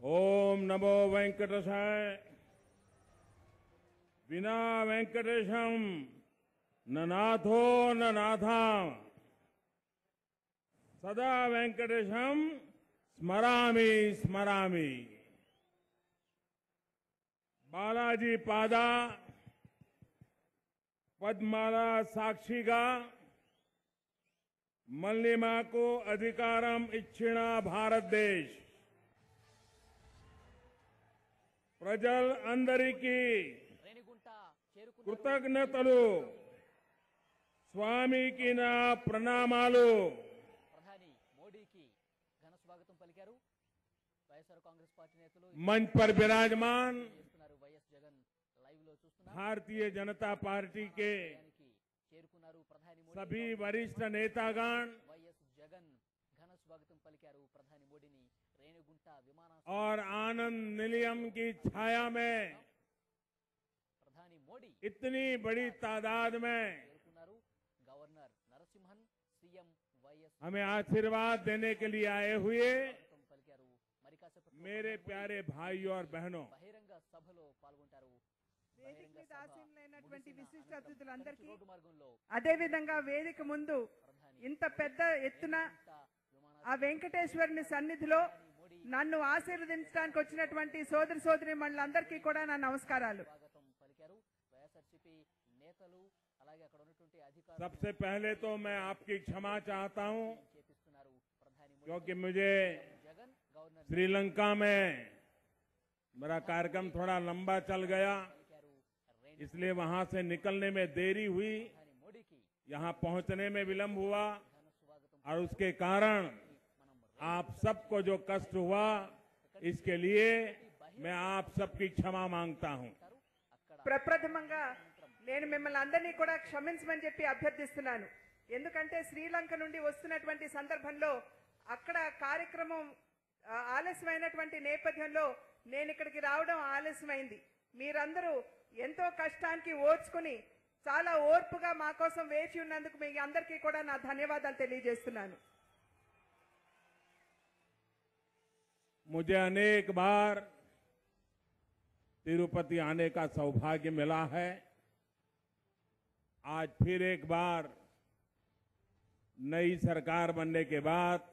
ओम नमो वेंकटेशाय। बिना वेंकटेशम न नाथो न नाथा सदा वेंकटेशम स्मरा स्मरामि। बालाजी पादा, पद्माला साक्षिगा, मल्लिमा को अधिकारम इच्छिणा भारत देश। ప్రజలందరికీ కృతజ్ఞతలు స్వామికి నా ప్రణామాలు ప్రధాని మోడీకి ఘన స్వాగతం పలికారు వైఎస్ఆర్ కాంగ్రెస్ పార్టీ నేతలు మంచ్ పర్ బిరాజమాన్ వైఎస్ జగన్ లైవ్ లో చూస్తున్నారు భారతీయ జనతా పార్టీకే చేరుకున్నారు ప్రధాని సభీ వరిష్ఠ నేతాగణ స్వాగతం పలికారు ప్రధాని మోడీని రేణిగుంట విమానాశ్రయం और आनंद निलयम की छाया में ప్రధాని మోడీ इतनी बड़ी तादाद में చేరుకున్నారు గవర్నర్ నరసింహన్ సీఎం వైఎస్ हमें आशीर्वाद देने के लिए आए हुए స్వాగతం పలికారు మరి కాసేపట్లో मेरे प्यारे भाइयों और बहनों బహిరంగ సభలో పాల్గొంటారు వేదిక బహిరంగ మీద సభ ఆసీనులైనటువంటి ముగిసిన విశిష్ట అనంతరం అతిథులందరికీ రోడ్డు మార్గంలో అదేవిధంగా వేదిక ముందు ప్రధాని ఇంత పెద్ద ఎత్తున ఇంత విమానాశ్రయం ఆ వెంకటేశ్వరుని సన్నిధిలో నన్ను ఆశీర్వదించడానికి వచ్చినటువంటి సోదరి సోదరి మండలందరికీ కూడా నా నమస్కారాలు స్వాగతం పలికారు వైఎస్ఆర్సీపీ నేతలు అలాగే అక్కడ ఉన్నటువంటి అధికారులు सबसे पहले तो मैं आपकी क्षमा चाहता हूं చేపిస్తున్నారు ప్రధాని మోడీ क्योंकि मुझे జగన్ గవర్నర్ श्रीलंका में मेरा कार्यक्रम थोड़ा लंबा चल गया పలికారు రేణి इसलिए वहां से निकलने में देरी हुई ప్రధాని మోడీకి यहां पहुंचने में विलंब हुआ ఘన స్వాగతం और उसके कारण మనం आप सबको जो कष्ट हुआ इसके लिए मैं आप सबकी क्षमा मांगता हूं రేస్తారు అక్కడ ప్రప్రథమంగా నేను మిమ్మల్ని అందరినీ కూడా క్షమించమని చెప్పి అభ్యర్థిస్తున్నాను ఎందుకంటే శ్రీలంక నుండి వస్తున్నటువంటి సందర్భంలో అక్కడ కార్యక్రమం ఆ, ఆలస్యమైనటువంటి నేపథ్యంలో నేను ఇక్కడికి రావడం ఆలస్యమైంది మీరందరూ ఎంతో కష్టానికి ఓర్చుకుని చాలా ఓర్పుగా మా కోసం వేచి ఉన్నందుకు మీ అందరికీ కూడా నా ధన్యవాదాలు తెలియజేస్తున్నాను मुझे अनेक बार तिरुपति आने का सौभाग्य मिला है। आज फिर एक बार नई सरकार बनने के बाद